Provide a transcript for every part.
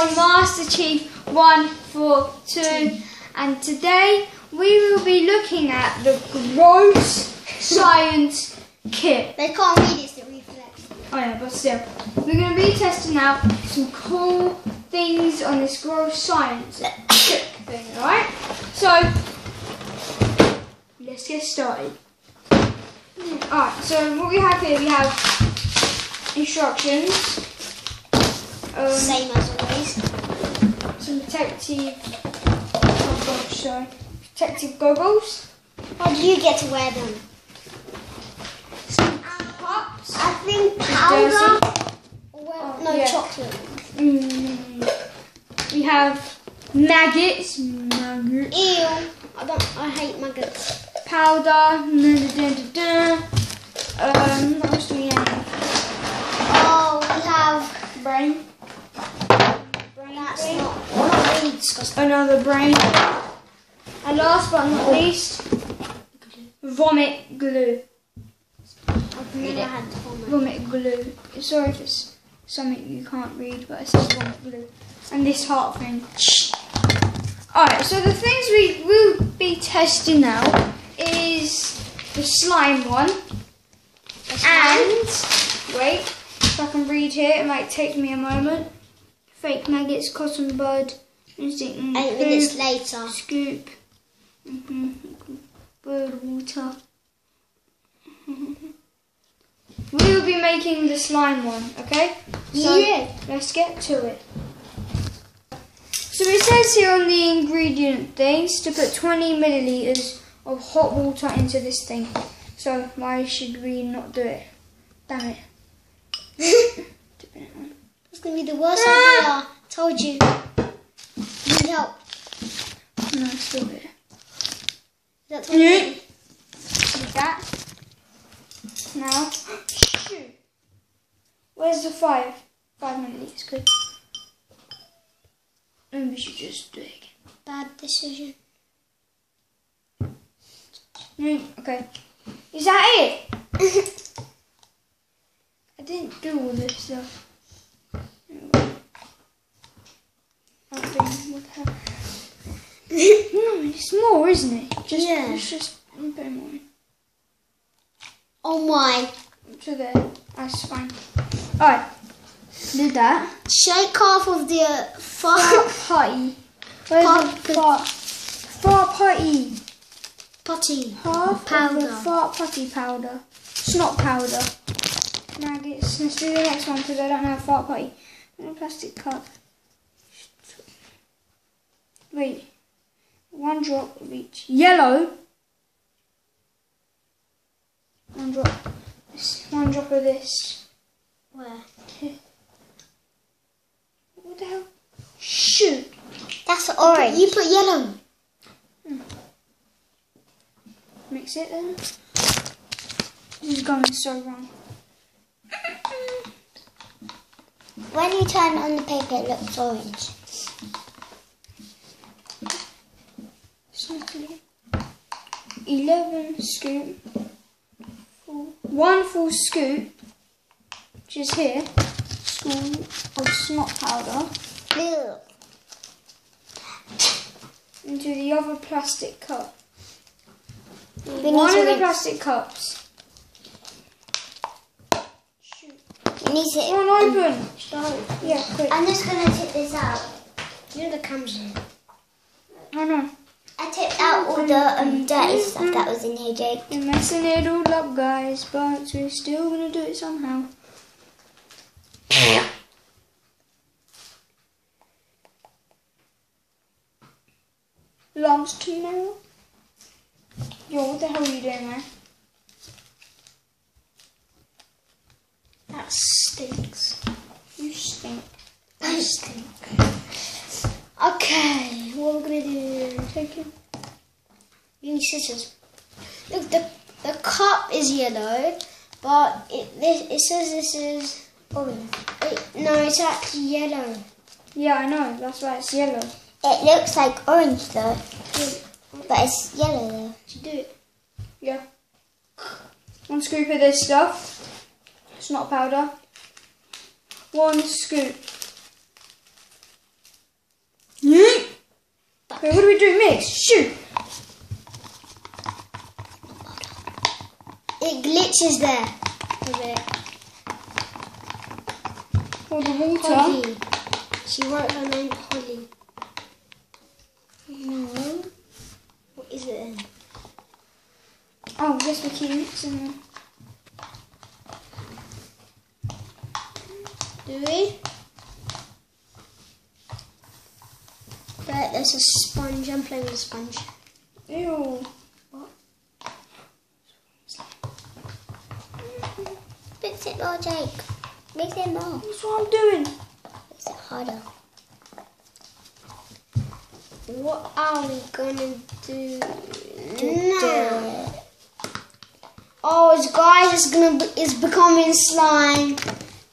Master Chief 142 and today we will be looking at the gross science kit. They can't read it, so reflex. Oh yeah, but still. We're going to be testing out some cool things on this gross science kit thing, alright? So, let's get started. Alright, so what we have here, we have instructions. Um, Same as always. some protective, oh gosh, sorry, protective goggles. How do you get to wear them? Some cups. I think powder. Well, Oh, no, yeah. chocolate. Mm, we have maggots, maggots. Ew. I don't. I hate maggots. powder. Da, da, da, da. Um, what else do we have? Oh, we have. Brain. That's thing. not. Not really disgusting. Another brain. And last but not least, vomit glue. I've never had vomit. Vomit glue. Sorry if it's something you can't read, but it says vomit glue. And this heart thing. Alright, so the things we will be testing now is the slime one. And wait, if I can read here, it might take me a moment. Fake maggots, cotton bud, Eight poo, minutes later. scoop, mhm, bird water. We will be making the slime one, okay? So Yeah. let's get to it. So it says here on the ingredient things to put 20 milliliters of hot water into this thing. So why should we not do it? Damn it. It's gonna be the worst Ah. idea. Told you. Help. No, still it. That's what you Like that. Now, shoot. Where's the five? Five minutes, good. Maybe we should just do it again. Bad decision. Mm, okay. Is that it? I didn't do all this stuff. Okay, what the hell? No, it's more, isn't it? Just, Yeah. It's just a bit more. Oh my. To there. That's fine. Alright. Did that. Shake half of the uh, Fart fart putty. Where's Fart the fart? Fart putty. potty. Half of the Powder. fart putty powder. Snot powder. Maggots. Let's do the next one because I don't have fart putty. In a plastic cup. Wait. One drop of each. Yellow. One drop. One drop of this. Where? What the hell? Shoot. That's orange. You put yellow. Hmm. Mix it then. This is going so wrong. When you turn on the paper, it looks orange. Sniffly. 11 scoop. One full scoop, which is here, scoop of snot powder, into the other plastic cup. We one of the plastic cups. Shoot. We need to. One open. Yeah, quick. I'm just gonna tip this out. You know the camera's in. Oh no. I tipped out all the um, dirty stuff that was in here, Jake. You're messing it all up, guys, but we're still gonna do it somehow. Lunch tomorrow? Yo, what the hell are you doing, there? That stinks. You stink. I stink. Okay, what we're gonna Take it. You need scissors. Look, the the cup is yellow, but it this, it says this is orange. Wait, no, it's actually yellow. Yeah, I know. That's why it's yellow. It looks like orange though, but it's yellow though. Should do it. Yeah. One scoop of this stuff. It's not powder. One scoop. Okay, what do we do? Mix. Shoot. It glitches there. A bit. Pour the water. Holly. She wrote her name Holly. No. Mm-hmm. What is it then? Oh, guess we keep mixing them. Do we? There, there's a sponge. I'm playing with a sponge. Ew. Fix it more, Jake. Make it more. That's what I'm doing. Makes it harder. What are we gonna do? No. Oh, it's guys, it's gonna be, it's becoming slime,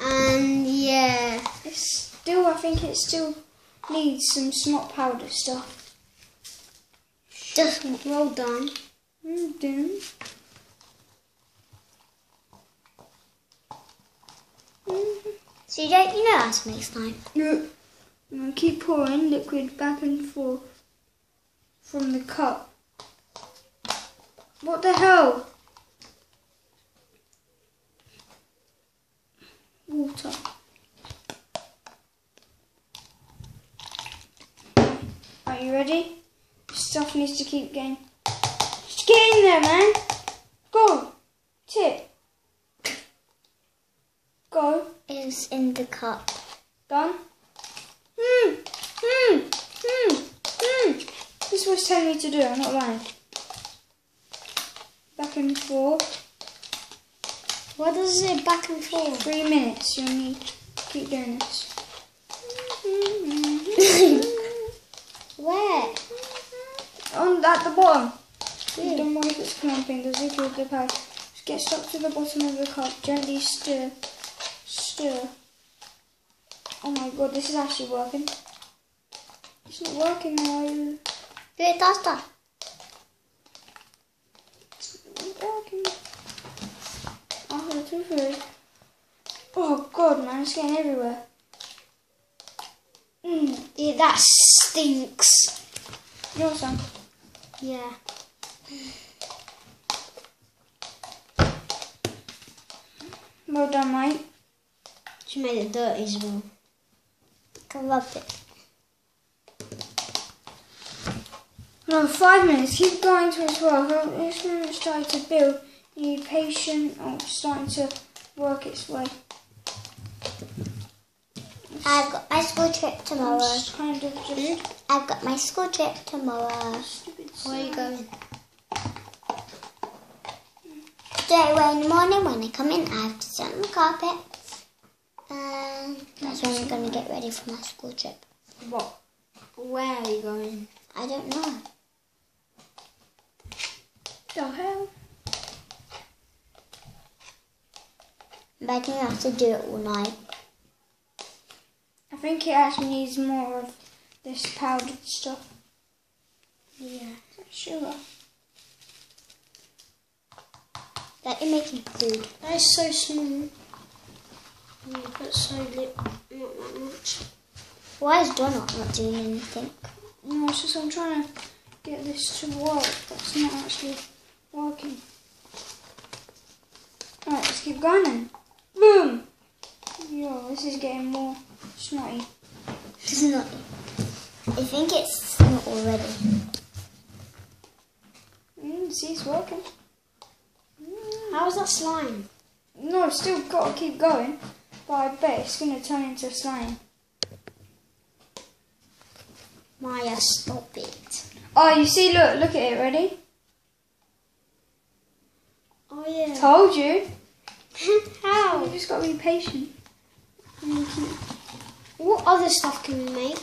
and yeah. It's still, I think it's still needs some smart powder stuff. Just well done. Mm, done. So you don't, you know how to make slime. Gonna keep pouring liquid back and forth from the cup. What the hell? Water. Are you ready? Stuff needs to keep getting. Just get in there, man. Go. Tip. Go. It's in the cup. Done? Hmm, hmm, hmm, hmm. This is what it's telling me to do, I'm not lying. Back and forth. What does it say back and forth? Three minutes, you'll need to keep doing this. Where? Mm-hmm. On at the bottom. Yeah. Don't worry if it's clumping, the zip of the pad. Just get stuck to the bottom of the cup. Gently stir. Stir. Oh my god, this is actually working. It's not working now. Do it faster. Walking. Oh, the toothbrush. Oh god, man, it's getting everywhere. Mm, Yeah, that stinks. your son. Yeah. Well done, mate. She made it dirty as well. I love it. Another five minutes. Keep going to work. Oh, It's when it's starting to build. You need patience. Oh, starting to work its way. I've got my school trip tomorrow. It's kind of just hmm? I've got my school trip tomorrow. stupid. Where are you going? Straight away in the morning when I come in, I have to sit on the carpet. And that's when I'm going to get ready for my school trip. What? Where are you going? I don't know. The hell? But I think I have to do it all night. I think it actually needs more of this powdered stuff. Yeah. Sugar. That you're making food. That is so small. Mm, you put so lit, not that much. Why is Donald not doing anything? No, it's just I'm trying to get this to work. That's not actually working. Alright, let's keep going then. Boom! Yo, this is getting more snotty. It's not. I think it's not already. Mm, see, it's working. How is that slime? No, I've still got to keep going. But I bet it's going to turn into slime. Maya, stop it. Oh, you see, look, look at it, ready? Oh yeah. Told you. How? You just got to be patient. And you keep What other stuff can we make?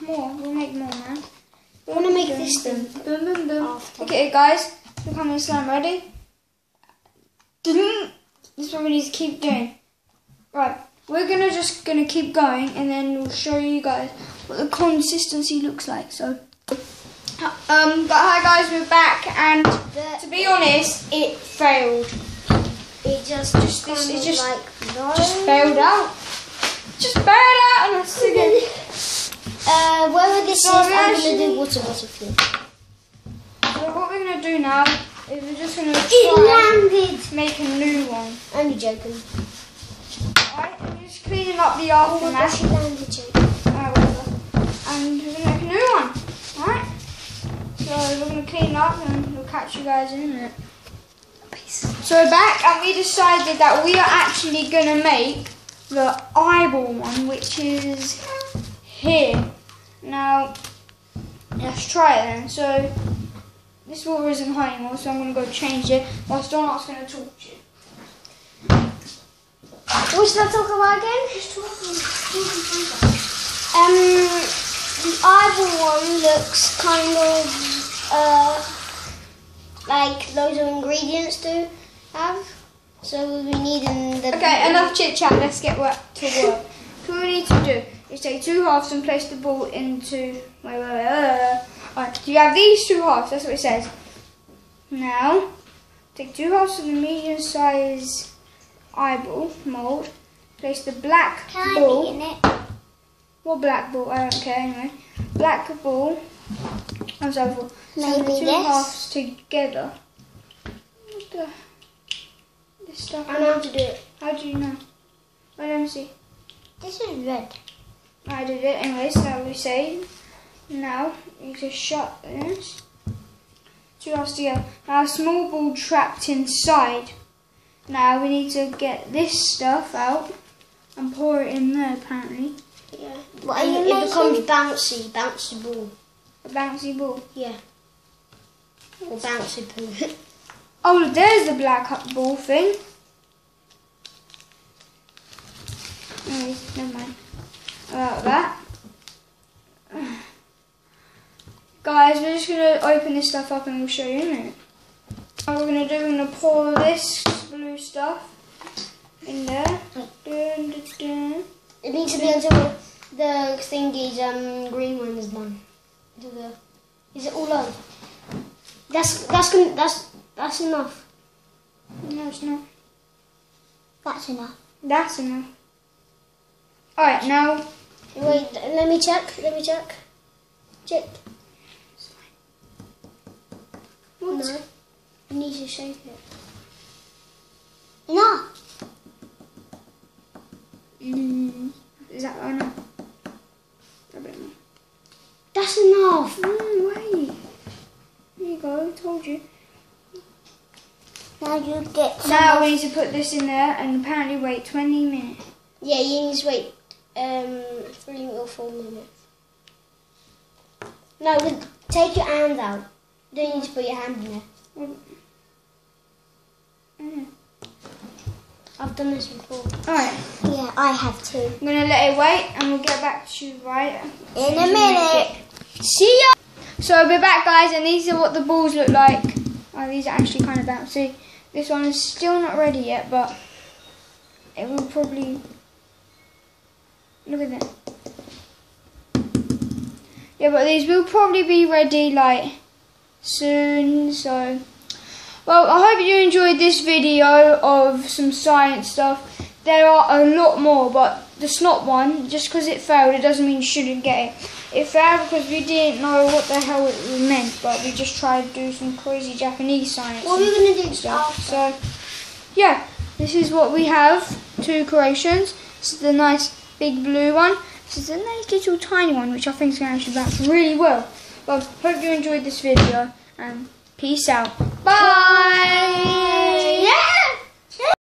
more. We'll make more, man. I want to make this thing. Boom, boom, boom. After. Look at it, guys. Becoming slime. Ready? Dun. This is what we need to keep doing. Right. We're gonna just gonna keep going, and then we'll show you guys what the consistency looks like. So, um, but hi guys, we're back, and to be honest, it failed. It just Just, this, it just, like no. just failed out. Just failed out, and that's again. Uh, where would this is, I'm actually- gonna do water water flow. So what we're gonna do now is we're just gonna It try make a new one. Only joking. Alright, I'm just cleaning up the Oh aftermath. it landed, joking. Uh, whatever. And we're gonna make a new one. Alright? So we're gonna clean up and we'll catch you guys in a minute. Peace. So we're back and we decided that we are actually gonna make the eyeball one, which is here. Now, let's try it then. So this water isn't hot anymore, so I'm gonna go change it whilst Donald's gonna talk to you. What should I talk about again? Um, the eyeball one looks kind of uh, like loads of ingredients do have. So we'll be needing the. Okay, enough chit chat. Let's get work to work. What we need to do is take two halves and place the ball into. Wait, wait, wait. Alright, you have these two halves. That's what it says. Now, take two halves of the medium size eyeball mold. Place the black ball. Can I be In it? What black ball? I don't care anyway. Black ball. I'm sorry for so the two this? halves together. What the? Stuff. I know how to do it. How do you know? Wait, let me see. This is red. I did it anyway, so we say now you just shut this. Two halves together. Now a small ball trapped inside. Now we need to get this stuff out and pour it in there apparently. Yeah. What are it you it becomes bouncy, bouncy ball. A bouncy ball. Yeah. Or bouncy poo. Oh, there's the black ball thing. Anyways, never mind about that. Guys, we're just gonna open this stuff up and we'll show you in a minute. What we're gonna do, we're gonna pour this blue stuff in there. Dun, dun, dun. it needs to be until the thingy's um green one is done. Is it all on? That's that's that's that's enough. No, it's not. That's enough. That's enough. Alright, now Wait, let me check. Let me check. Check. what? No. I need to shake it. No. Mm, is that enough? A bit more. That's enough. Mm, wait. There you go, told you. Now you get some. Now we need to put this in there and apparently wait 20 minutes. Yeah, you need to wait um three or four minutes. No, take your hand out. You don't need to put your hand in there. Mm. I've done this before. Alright, Yeah, I have too. I'm gonna let it wait and we'll get back to you right In a minute. See ya. So we're back guys and these are what the balls look like. Oh, these are actually kind of bouncy. This one is still not ready yet but it will probably... Look at that. Yeah, but these will probably be ready like soon. So, well, I hope you enjoyed this video of some science stuff. There are a lot more, but the snot one, just because it failed, it doesn't mean you shouldn't get it. It failed because we didn't know what the hell it meant, but we just tried to do some crazy Japanese science. What are we gonna do stuff. after? So, yeah, this is what we have. Two creations. This is the nice big blue one. This is a nice little tiny one, which I think is going to actually bounce really well. Well, hope you enjoyed this video, and peace out. Bye!